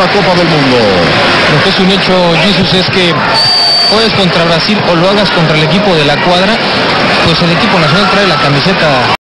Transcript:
otra Copa del Mundo. Lo que es un hecho, Jesus, es que o juegues contra Brasil o lo hagas contra el equipo de la cuadra, pues el equipo nacional trae la camiseta